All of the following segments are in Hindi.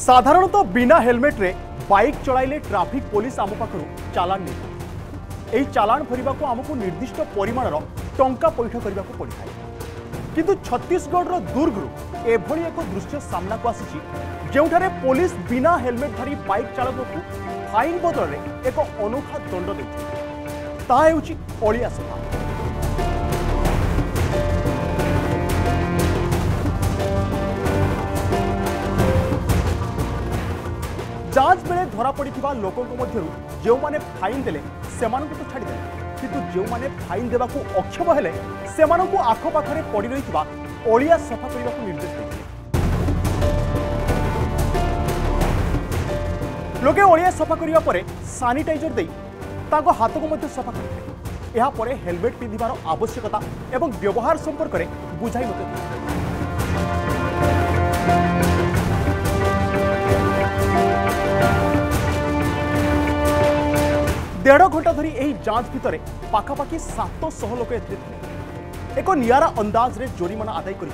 ସାଧାରଣତଃ ବିନା ହେଲମେଟ୍ରେ ବାଇକ୍ ଚଳାଇଲେ ଟ୍ରାଫିକ୍ ପୋଲିସ ଆମ ପାଖରୁ ଚାଲାଣ ନେଇଥାଏ ଏହି ଚାଲାଣ ଭରିବାକୁ ଆମକୁ ନିର୍ଦ୍ଦିଷ୍ଟ ପରିମାଣର ଟଙ୍କା ପଇଠ କରିବାକୁ ପଡ଼ିଥାଏ କିନ୍ତୁ ଛତିଶଗଡ଼ର ଦୁର୍ଗରୁ ଏଭଳି ଏକ ଦୃଶ୍ୟ ସାମ୍ନାକୁ ଆସିଛି ଯେଉଁଠାରେ ପୋଲିସ ବିନା ହେଲମେଟ୍ ଧରି ବାଇକ୍ ଚାଳକକୁ ଫାଇନ୍ ବଦଳରେ ଏକ ଅନୋଖା ଦଣ୍ଡ ଦେଉଛନ୍ତି ତାହା ହେଉଛି ଅଳିଆ ସଫା যাଞ୍ଚ বেড়ে ধরা পড়ি লোক মধ্যে যে ফাইন দেলে সে ছাড়িদেলে কিন্তু যে ফাইন দেওয়া অক্ষম হলে সে আখপাখে পড়ি রয়েছে অলিয়া সফা করা নির্দেশ দিয়েছে লোকে অলিয়া সফা করা পরে সানিটাইজর দিয়ে তাঁর হাতক সফা করে এরপরে হেলমেট পিধিবার আবশ্যকতা এবং ব্যবহার সম্পর্কের বুঝাই মতো দেড় ঘণ্টা ধরি এই যাঞ্চ ভিতরে পাখাপাখি সাতশহ लोक एक निरा अंदाज में जोरीमाना आदाय कर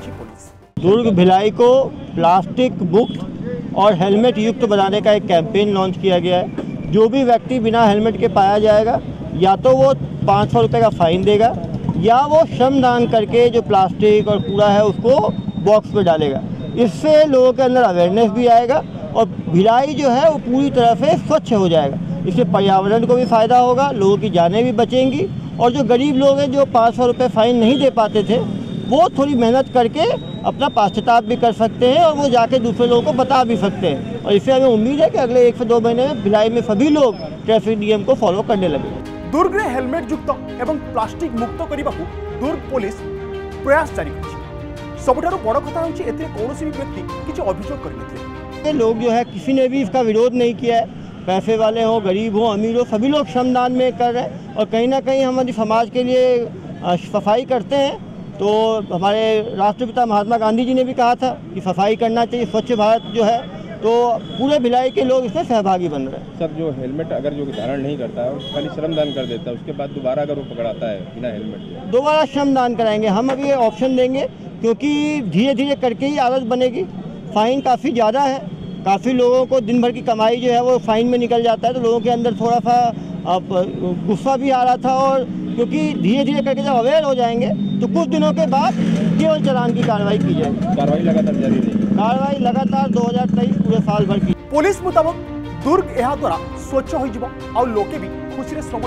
दुर्ग भिलाई को प्लास्टिक मुक्त और हेलमेट युक्त बनाने का एक कैंपेन लॉन्च किया गया है। जो भी व्यक्ति बिना हेलमेट के पाया जाएगा, या तो वो पाँच सौ रुपये का फाइन देगा, या वो श्रमदान करके जो प्लास्टिक और कूड़ा है उसको बॉक्स में डालेगा। इससे लोगों के अंदर अवेयरनेस भी आएगा और भिलाई जो है वो पूरी तरह से स्वच्छ हो जाएगा। इससे पर्यावरण को भी फ़ायदा होगा लोगों की जानें भी बचेंगी और जो गरीब लोग हैं जो पाँच सौ रुपये फ़ाइन नहीं दे पाते थे वो थोड़ी मेहनत करके अपना पाश्चाताप भी कर सकते हैं और वो जाके दूसरे लोगों को बता भी सकते हैं। और इससे हमें उम्मीद है कि अगले एक से दो महीने में भिलाई में सभी लोग ट्रैफ़िक नियम को फॉलो करने लगे दुर्गे हेलमेट युक्त एवं प्लास्टिक मुक्त करने को दुर्ग पुलिस प्रयास जारी सबुठ बड़ कथा हूँ कौन भी व्यक्ति किसी अभियोग कर लोग जो है किसी ने भी इसका विरोध नहीं किया है। पैसे वाले हों गरीब हों अमीर हो सभी लोग श्रमदान में कर रहे हैं और कहीं ना कहीं हमारी समाज के लिए सफ़ाई करते हैं। तो हमारे राष्ट्रपिता महात्मा गांधी जी ने भी कहा था कि सफ़ाई करना चाहिए स्वच्छ भारत जो है तो पूरे भिलाई के लोग इसमें सहभागी बन रहे हैं। सर जो हेलमेट अगर जो धारण नहीं करता है खाली श्रमदान कर देता है उसके बाद दोबारा अगर वो पकड़ाता है बिना हेलमेट दोबारा श्रमदान कराएँगे। हम अभी ये ऑप्शन देंगे क्योंकि धीरे धीरे करके ही आदत बनेगी। फाइन काफ़ी ज़्यादा है। काफ़ी लोगों को दिन भर की कमाई जो है वो फाइन में निकल जाता है तो लोगों के अंदर थोड़ा सा अब गुस्सा भी आ रहा था और क्योंकि धीरे धीरे करके जब अवेयर हो जाएँगे तो कुछ दिनों के बाद केवल चलान की कार्रवाई की जाएगी। कार्रवाई लगातार जारी रहेगी। कार्रवाई लगातार दो हज़ार तेईस पूरे साल भर की। पुलिस मुताबिक दुर्ग यहाँ द्वारा स्वच्छ हो लोके भी खुशी श्रम